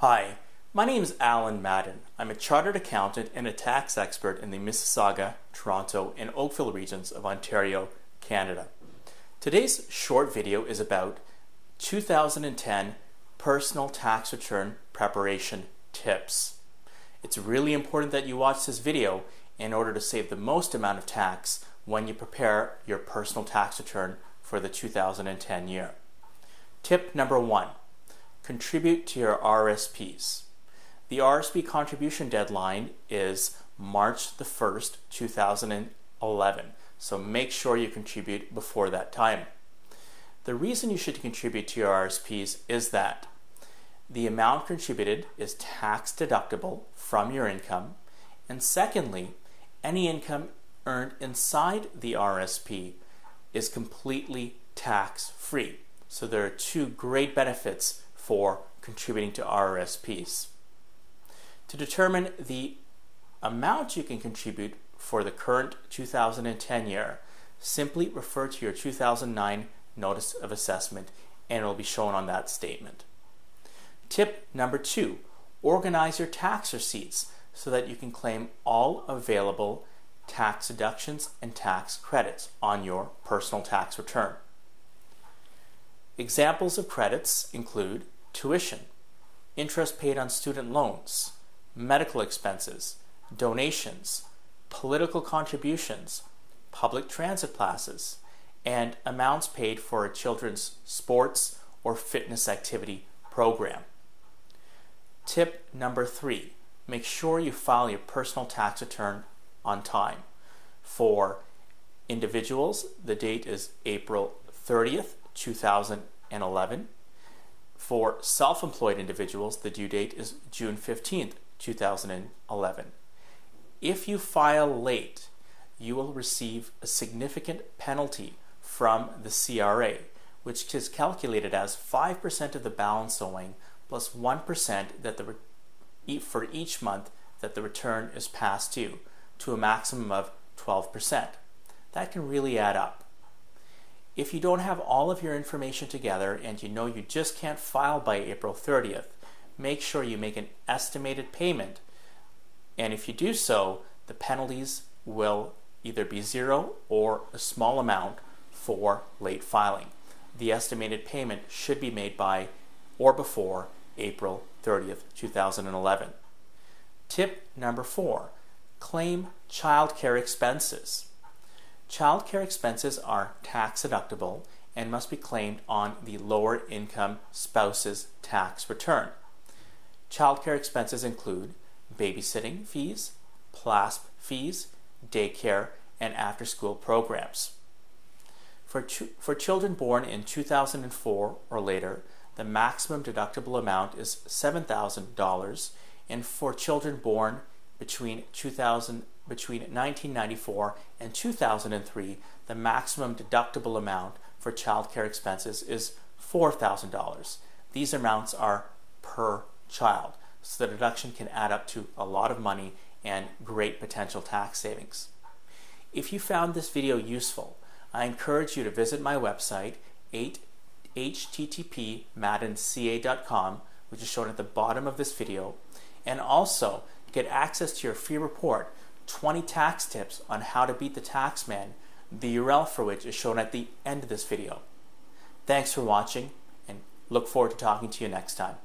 Hi, my name is Allan Madan. I'm a chartered accountant and a tax expert in the Mississauga, Toronto, and Oakville regions of Ontario, Canada. Today's short video is about 2010 personal tax return preparation tips. It's really important that you watch this video in order to save the most amount of tax when you prepare your personal tax return for the 2010 year. Tip number one contribute to your RSPs. The RSP contribution deadline is March the 1st, 2011, so make sure you contribute before that time. The reason you should contribute to your RSPs is that the amount contributed is tax deductible from your income, and secondly, any income earned inside the RSP is completely tax free. So there are two great benefits for contributing to RRSPs. To determine the amount you can contribute for the current 2010 year, simply refer to your 2009 Notice of Assessment and it will be shown on that statement. Tip number two organize your tax receipts so that you can claim all available tax deductions and tax credits on your personal tax return. Examples of credits include tuition, interest paid on student loans, medical expenses, donations, political contributions, public transit passes, and amounts paid for a children's sports or fitness activity program. Tip number three make sure you file your personal tax return on time. For individuals, the date is April 30th, 2011. For self employed individuals, the due date is June 15th, 2011. If you file late, you will receive a significant penalty from the CRA, which is calculated as 5% of the balance owing plus 1 that the for each month that the return is past due to a maximum of 12%. That can really add up. If you don't have all of your information together and you know you just can't file by April 30th, make sure you make an estimated payment. And if you do so, the penalties will either be zero or a small amount for late filing. The estimated payment should be made by or before April 30th, 2011. Tip number four claim childcare expenses. Childcare expenses are tax deductible and must be claimed on the lower income spouse's tax return. Childcare expenses include babysitting fees, PLASP fees, daycare, and after school programs. For, ch- for children born in 2004 or later, the maximum deductible amount is $7,000, and for children born between 2000 between 1994 and 2003, the maximum deductible amount for child care expenses is $4,000. These amounts are per child, so the deduction can add up to a lot of money and great potential tax savings. If you found this video useful, I encourage you to visit my website, 8 http://madanca.com, which is shown at the bottom of this video, and also get access to your free report 20 tax tips on how to beat the tax man, the URL for which is shown at the end of this video. Thanks for watching and look forward to talking to you next time.